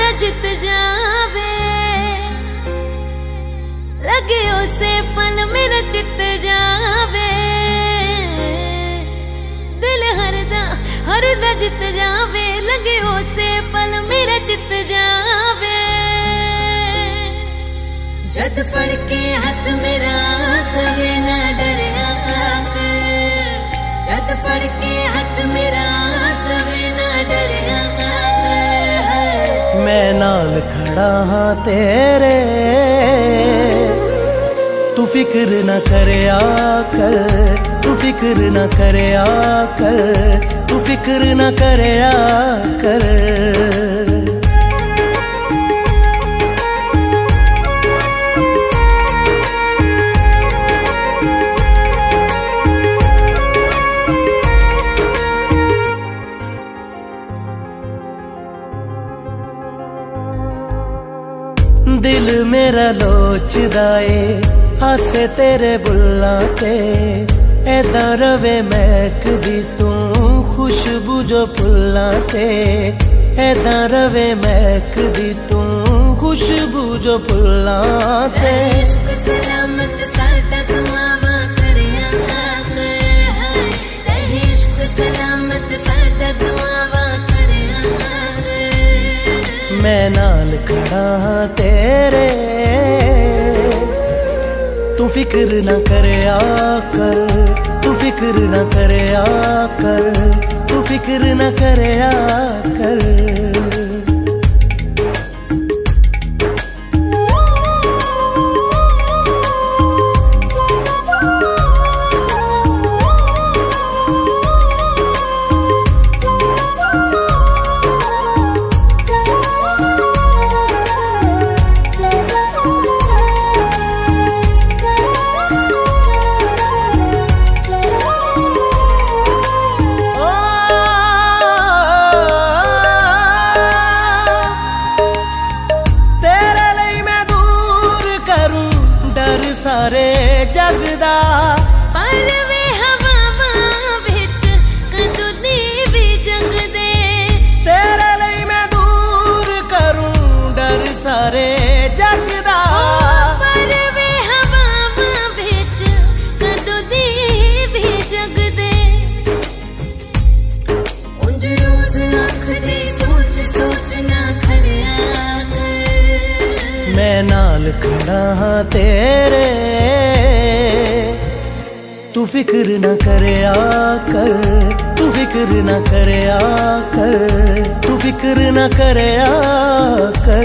बंदा जित जावे। लगे उसे पल मेरा चित जावे। दिल हरदा हरदा जित जावे। लगे उसे पल मेरा चित जावे। जद पड़ के हाथ मेरा तवे ना डर जद पड़ के नाल खड़ा हाँ तेरे। तू फ़िक्र न कर आ कर तू फ़िक्र न कर आ कर तू फ़िक्र न कर कर ਮੇਰਾ ਲੋਚਦਾ ਏ ਹਾਸੇ ਤੇਰੇ ਬੁੱਲਾਂ ਤੇ ਐਦਾਂ ਰਵੇ ਮਹਿਕਦੀ ਤੂੰ ਖੁਸ਼ਬੂ ਜੋ ਫੁੱਲਾਂ ਤੇ ਐਦਾਂ ਰਵੇ ਮਹਿਕਦੀ ਤੂੰ ਖੁਸ਼ਬੂ ਜੋ ਫੁੱਲਾਂ ਤੇ ਇਸ਼ਕ ਸਲਾਮਤ ਸਾਡਾ ਦੁਆਵਾ ਕਰਿਆ ਕਰ ਹੈ ਇਸ਼ਕ ਸਲਾਮਤ ਸਾਡਾ ਦੁਆਵਾ ਕਰਿਆ ਕਰ ਮੈਂ ਨਾਲ ਖੜਾ ਹਾਂ ਤੇਰੇ तू फ़िक्र न आ आकर, तू फ़िक्र न आ आकर, तू फ़िक्र न आ आकर। ਸਾਰੇ ਜਗ ਦਾ ਪਰ ਵੇ ਹਵਾਵਾਂ ਵਿੱਚ ਕਦੋਂ ਦੀ ਵੀ ਜਗਦੇ ਤੇਰੇ ਲਈ ਮੈਂ ਦੂਰ ਕਰੂੰ ਡਰ ਸਾਰੇ ਜਗ ਦਾ ਪਰ ਵੇ ਹਵਾਵਾਂ ਵਿੱਚ ਕਦੋਂ ਦੀ ਵੀ ਜਗਦੇ ਉਂਝ ਰੋਜ਼ ਅੱਖ ਦੀ ਸੋਚ ਸੋਚ ਨਾ ਖੜਿਆ ਕਰ ਮੈਂ ਨਾਲ ਖੜਾ ਹਾਂ ਤੇਰੇ तू फ़िक्र न करे आकर, तू फ़िक्र न करे आकर, तू फ़िक्र न कर आकर।